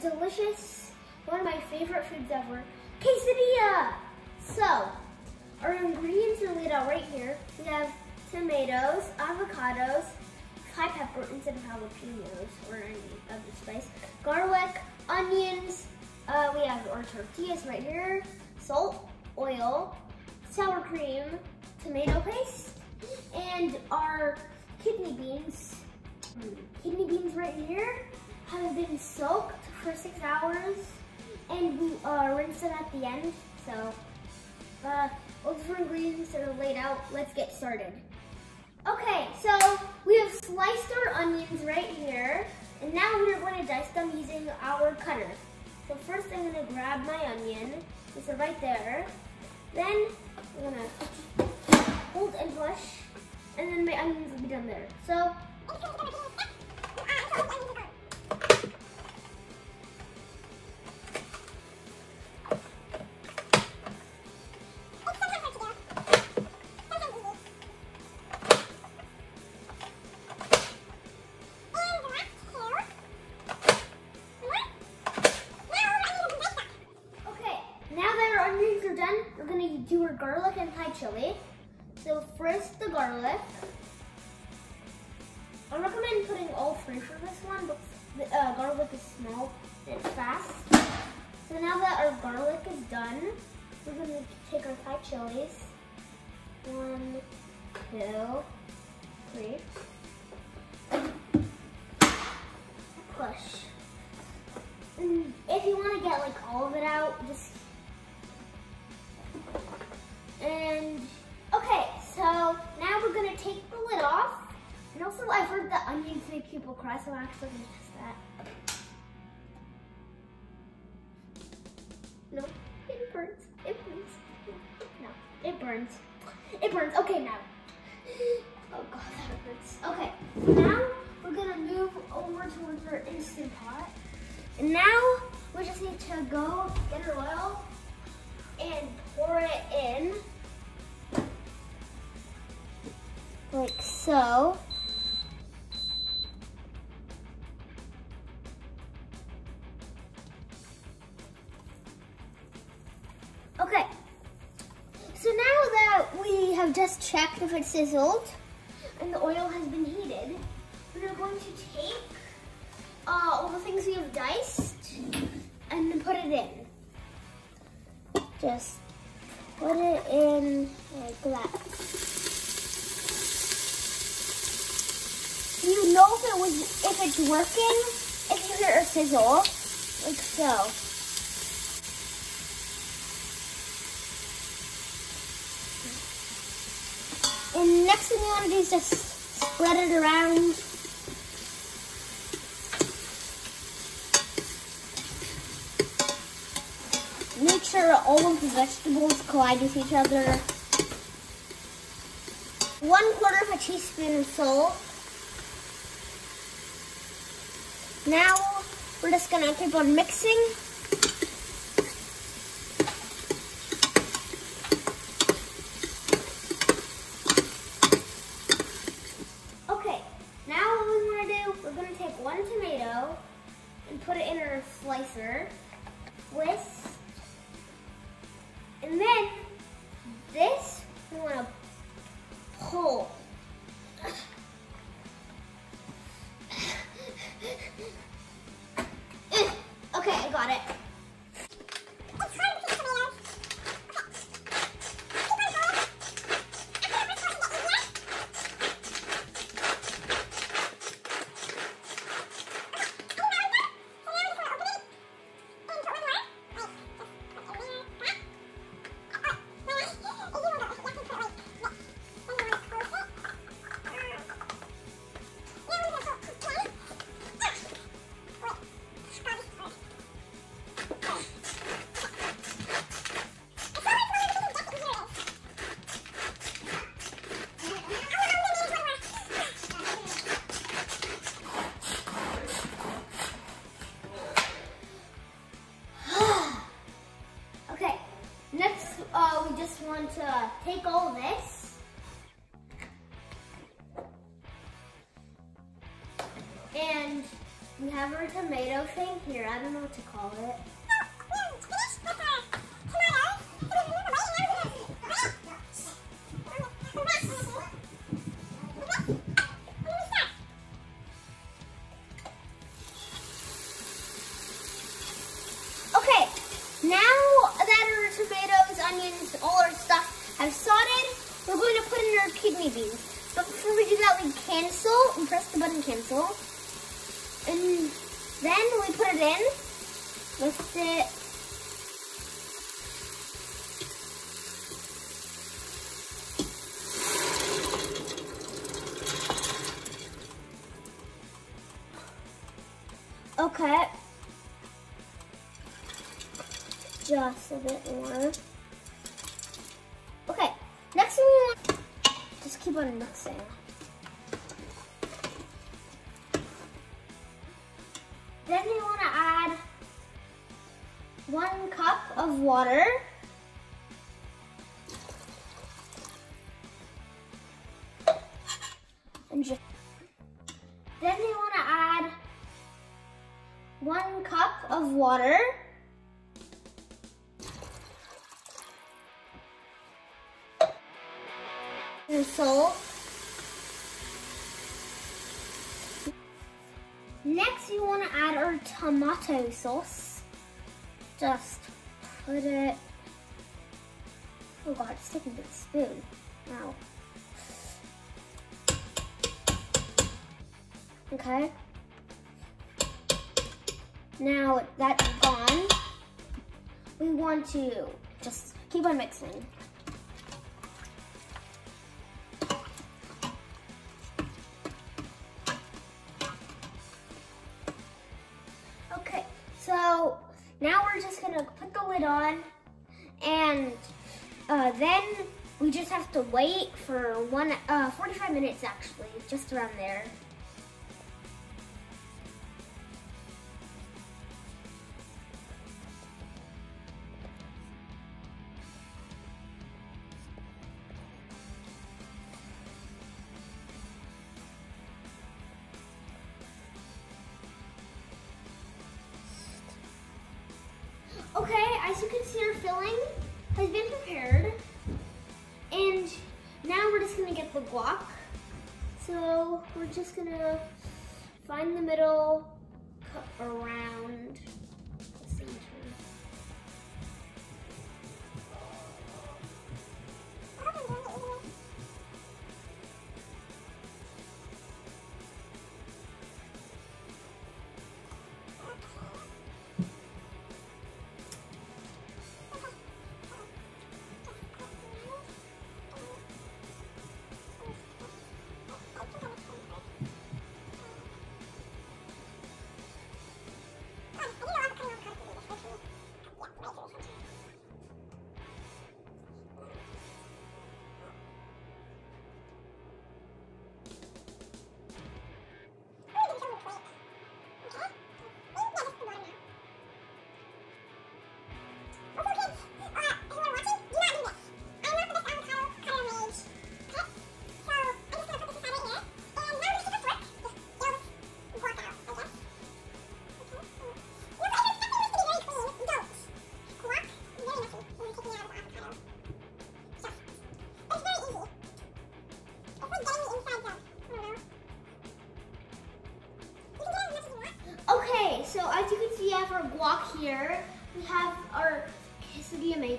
delicious, one of my favorite foods ever, quesadilla. So, our ingredients are laid out right here. We have tomatoes, avocados, Thai pepper instead of jalapenos or any other spice, garlic, onions, uh, we have our tortillas right here, salt, oil, sour cream, tomato paste, and our kidney beans. Kidney beans right here have been soaked for six hours and we uh, rinse them at the end. So, uh, those are ingredients that are laid out. Let's get started. Okay, so we have sliced our onions right here, and now we're going to dice them using our cutter. So first I'm going to grab my onion, it's right there. Then I'm going to hold and push, and then my onions will be done there. So I recommend putting all three for this one, but the uh, garlic is small and fast. So now that our garlic is done, we're gonna take our five chilies. One, two, three. Push. And if you want to get like all of it out, just And also, I've heard that onions make people cry, so I'm actually test that. No, it burns. It burns. No, it burns. It burns. Okay, now. Oh god, that hurts. Okay, now we're gonna move over towards our instant pot. And now we just need to go get our oil and pour it in. Like so. Have just checked if it's sizzled and the oil has been heated, we're going to take uh, all the things we have diced and put it in. Just put it in like that. You know if it was if it's working if you hear a sizzle, like so. And next thing you want to do is just spread it around. Make sure all of the vegetables collide with each other. One quarter of a teaspoon of salt. Now we're just gonna keep on mixing. Okay, now what we wanna do, we're gonna take one tomato and put it in our slicer. Want to take all this and we have our tomato thing here. I don't know what to call it. In, lift it. Okay. Just a bit more. Okay, next thing we want, just keep on mixing. One cup of water. And just, then you want to add one cup of water. And salt. Next, you want to add our tomato sauce. Just put it. Oh god, it's sticking to the spoon. Now. Okay. Now that's gone, we want to just keep on mixing. Now we're just gonna put the lid on and uh, then we just have to wait for one, uh, 45 minutes actually, just around there. Okay, as you can see, our filling has been prepared. And now we're just gonna get the guac. So we're just gonna find the middle, cut around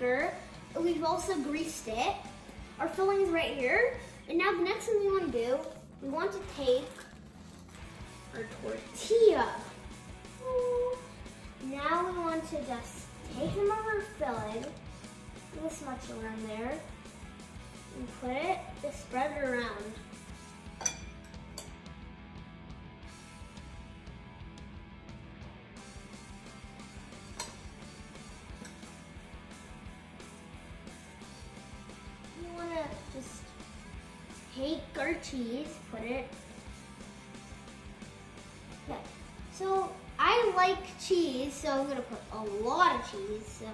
We've also greased it. Our filling is right here. And now the next thing we want to do, we want to take our tortilla. Now we want to just take some of our filling, this much around there, and put it, just spread it around. Take our cheese, put it. Okay, so I like cheese, so I'm gonna put a lot of cheese. So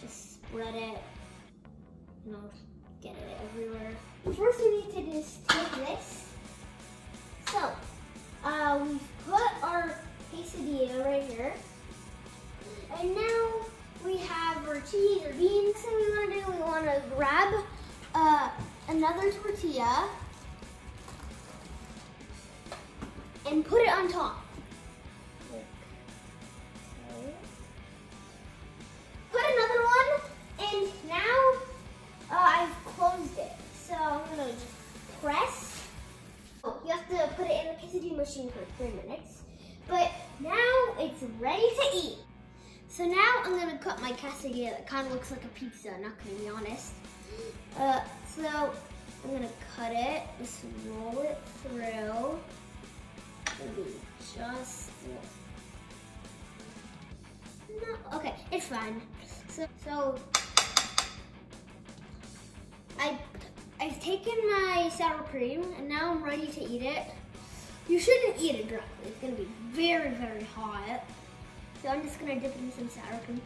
just spread it, you know, get it everywhere. First, we need to just take this. So, uh, we've put our quesadilla right here. And now we have our cheese or beans. So we want to do, we want to grab uh, another tortilla and put it on top. Put another one, and now uh, I've closed it. So I'm gonna just press. Oh, you have to put it in the quesadilla machine for three minutes. But now it's ready to eat. So now I'm gonna cut my quesadilla. It kind of looks like a pizza, not gonna be honest. Uh, so I'm gonna cut it, just roll it through. Maybe just no. Okay, it's fine. So, so I I've taken my sour cream and now I'm ready to eat it. You shouldn't eat it directly. It's gonna be very, very hot. So I'm just gonna dip it in some sour cream.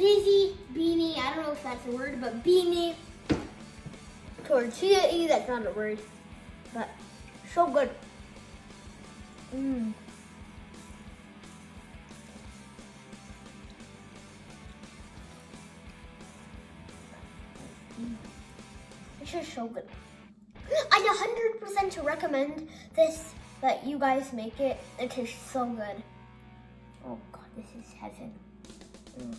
Cheesy, beanie, I don't know if that's a word, but beanie. Tortilla, that's not a word. But so good. Mmm. This is so good. I 100% to recommend this that you guys make it. It tastes so good. Oh God, this is heaven. Mm.